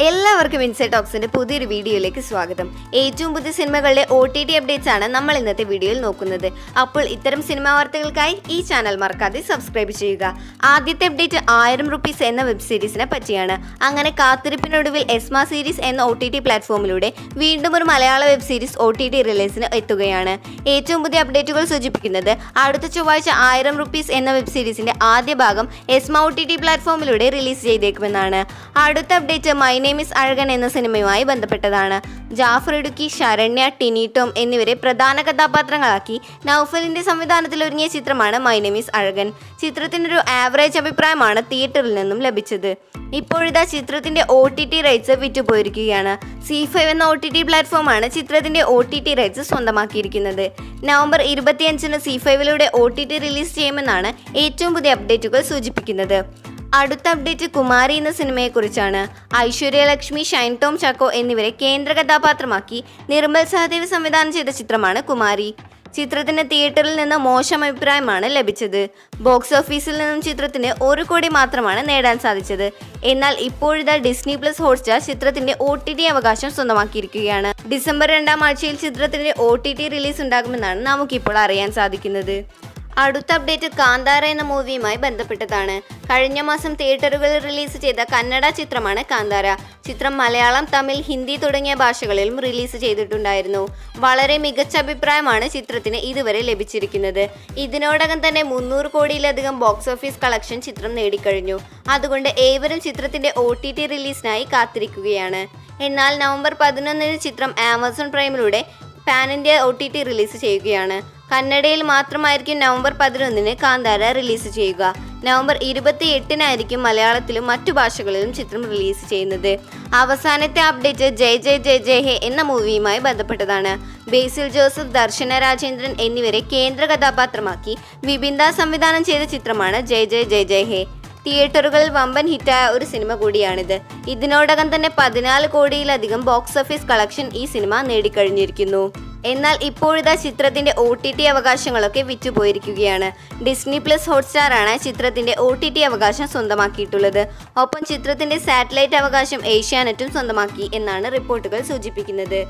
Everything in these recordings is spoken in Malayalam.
എല്ലാവർക്കും ഇൻസൈ ടോക്സിന്റെ പുതിയൊരു വീഡിയോയിലേക്ക് സ്വാഗതം. ഏറ്റവും പുതിയ സിനിമകളുടെ ഒ ടി ടി അപ്ഡേറ്റ്സ് ആണ് നമ്മൾ ഇന്നത്തെ വീഡിയോയിൽ നോക്കുന്നത്. അപ്പോൾ ഇത്തരം സിനിമാ വാർത്തകൾക്കായി ഈ ചാനൽ മറക്കാതെ സബ്സ്ക്രൈബ് ചെയ്യുക. ആദ്യത്തെ അപ്ഡേറ്റ് ആയിരം റുപ്പീസ് എന്ന വെബ് സീരീസിനെ പറ്റിയാണ്. അങ്ങനെ കാത്തിരിപ്പിനൊടുവിൽ എസ്മ സീരീസ് എന്ന ഒ ടി ടി പ്ലാറ്റ്ഫോമിലൂടെ വീണ്ടും ഒരു മലയാള web series O T T റിലീസിന് എത്തുകയാണ്. ഏറ്റവും പുതിയ അപ്ഡേറ്റുകൾ സൂചിപ്പിക്കുന്നത് അടുത്ത ചൊവ്വാഴ്ച ആയിരം റുപ്പീസ് എന്ന വെബ് സീരീസിന്റെ ആദ്യ ഭാഗം എസ്മ ഒ ടി ടി പ്ലാറ്റ്ഫോമിലൂടെ റിലീസ് ചെയ്തേക്കുമെന്നാണ്. അടുത്ത update my name is Azhakan എന്ന സിനിമയുമായി ബന്ധപ്പെട്ടതാണ്. ജാഫർ ഇടുക്കി ശരണ്യ ടിനി ടോം എന്നിവരെ പ്രധാന കഥാപാത്രങ്ങളാക്കി നൗഫലിന്റെ സംവിധാനത്തിൽ ഒരുങ്ങിയ ചിത്രമാണ് മൈ നെയിം ഇസ് അഴകൻ. ചിത്രത്തിനൊരു ആവറേജ് അഭിപ്രായമാണ് തിയേറ്ററിൽ നിന്നും ലഭിച്ചത്. ഇപ്പോഴിതാ ചിത്രത്തിന്റെ ഒ ടി ടി റൈറ്റ്സ് വിറ്റുപോയിരിക്കുകയാണ്. സി ഫൈവ് എന്ന ഒ ടി ടി പ്ലാറ്റ്ഫോമാണ് ചിത്രത്തിന്റെ ഒ ടി ടി റൈറ്റ്സ് സ്വന്തമാക്കിയിരിക്കുന്നത്. നവംബർ ഇരുപത്തിയഞ്ചിന് സി ഫൈവിലൂടെ ഒ ടി ടി റിലീസ് ചെയ്യുമെന്നാണ് ഏറ്റവും പുതിയ അപ്ഡേറ്റുകൾ സൂചിപ്പിക്കുന്നത്. അടുത്ത അപ്ഡേറ്റ് കുമാരി എന്ന സിനിമയെക്കുറിച്ചാണ് ഐശ്വര്യലക്ഷ്മി ഷൈൻ ടോം ചാക്കോ എന്നിവരെ കേന്ദ്ര കഥാപാത്രമാക്കി നിർമ്മൽ സഹദേവ് സംവിധാനം ചെയ്ത ചിത്രമാണ് കുമാരി. ചിത്രത്തിന് തിയേറ്ററിൽ നിന്ന് മോശം അഭിപ്രായമാണ് ലഭിച്ചത്. ബോക്സ് ഓഫീസിൽ നിന്നും ചിത്രത്തിന് ഒരു കോടി മാത്രമാണ് നേടാൻ സാധിച്ചത്. എന്നാൽ ഇപ്പോഴിതാ ഡിസ്നി പ്ലസ് ഹോട്ട്സ്റ്റാർ ചിത്രത്തിന്റെ ഒ ടി ടി അവകാശം സ്വന്തമാക്കിയിരിക്കുകയാണ്. ഡിസംബർ രണ്ടാം ആഴ്ചയിൽ ചിത്രത്തിന്റെ ഒ ടി ടി റിലീസ് ഉണ്ടാകുമെന്നാണ് നമുക്കിപ്പോൾ അറിയാൻ സാധിക്കുന്നത്. അടുത്ത അപ്ഡേറ്റ് കാന്താര എന്ന മൂവിയുമായി ബന്ധപ്പെട്ടതാണ്. കഴിഞ്ഞ മാസം തിയേറ്ററുകളിൽ റിലീസ് ചെയ്ത കന്നഡ ചിത്രമാണ് കാന്താര. ചിത്രം മലയാളം തമിഴ് ഹിന്ദി തുടങ്ങിയ ഭാഷകളിലും റിലീസ് ചെയ്തിട്ടുണ്ടായിരുന്നു. വളരെ മികച്ച അഭിപ്രായമാണ് ചിത്രത്തിന് ഇതുവരെ ലഭിച്ചിരിക്കുന്നത്. ഇതിനോടകം തന്നെ മുന്നൂറ് കോടിയിലധികം ബോക്സ് ഓഫീസ് കളക്ഷൻ ചിത്രം നേടിക്കഴിഞ്ഞു. അതുകൊണ്ട് ഏവരും ചിത്രത്തിന്റെ ഒ ടി ടി റിലീസിനായി കാത്തിരിക്കുകയാണ്. എന്നാൽ നവംബർ പതിനൊന്നിന് ചിത്രം Amazon പ്രൈമിലൂടെ pan India O T T release ചെയ്യുകയാണ്. കന്നഡയിൽ മാത്രമായിരിക്കും നവംബർ പതിനൊന്നിന് കാന്താര റിലീസ് ചെയ്യുക. നവംബർ ഇരുപത്തി എട്ടിനായിരിക്കും മലയാളത്തിലും മറ്റു ഭാഷകളിലും ചിത്രം റിലീസ് ചെയ്യുന്നത്. അവസാനത്തെ അപ്ഡേറ്റ് ജയ് ജയ് ജയ് ജയ് ഹെ എന്ന മൂവിയുമായി ബന്ധപ്പെട്ടതാണ്. ബേസിൽ ജോസഫ് ദർശന രാജേന്ദ്രൻ എന്നിവരെ കേന്ദ്ര കഥാപാത്രമാക്കി വിബിന്ദ സംവിധാനം ചെയ്ത ചിത്രമാണ് ജയ് ജയ് ജയ് ജയ് ഹെ. തിയേറ്ററുകളിൽ വമ്പൻ ഹിറ്റായ ഒരു സിനിമ കൂടിയാണിത്. ഇതിനോടകം തന്നെ പതിനാല് കോടിയിലധികം ബോക്സ് ഓഫീസ് കളക്ഷൻ ഈ സിനിമ നേടിക്കഴിഞ്ഞിരിക്കുന്നു. എന്നാൽ ഇപ്പോഴത്തെ ചിത്രത്തിന്റെ ഒ ടി ടി അവകാശങ്ങളൊക്കെ വിറ്റുപോയിരിക്കുകയാണ്. ഡിസ്നി പ്ലസ് ഹോട്ട്സ്റ്റാർ ആണ് ചിത്രത്തിന്റെ ഒ ടി ടി അവകാശം സ്വന്തമാക്കിയിട്ടുള്ളത്. ഒപ്പം ചിത്രത്തിന്റെ സാറ്റലൈറ്റ് അവകാശം ഏഷ്യാനെറ്റും സ്വന്തമാക്കി എന്നാണ് റിപ്പോർട്ടുകൾ സൂചിപ്പിക്കുന്നത്.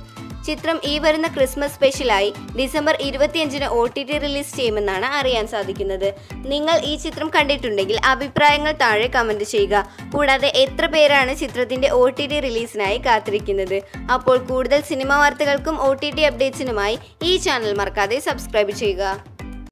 ചിത്രം ഈ വരുന്ന ക്രിസ്മസ് സ്പെഷ്യലായി ഡിസംബർ ഇരുപത്തിയഞ്ചിന് ഒ ടി ടി റിലീസ് ചെയ്യുമെന്നാണ് അറിയാൻ സാധിക്കുന്നത്. നിങ്ങൾ ഈ ചിത്രം കണ്ടിട്ടുണ്ടെങ്കിൽ അഭിപ്രായങ്ങൾ താഴെ കമന്റ് ചെയ്യുക. കൂടാതെ എത്ര പേരാണ് ചിത്രത്തിന്റെ ഒ ടി ടി റിലീസിനായി കാത്തിരിക്കുന്നത്. അപ്പോൾ കൂടുതൽ സിനിമ വാർത്തകൾക്കും ഒ ടി ടി അപ്ഡേറ്റ്സിനുമായി ഈ ചാനൽ മറക്കാതെ സബ്സ്ക്രൈബ് ചെയ്യുക.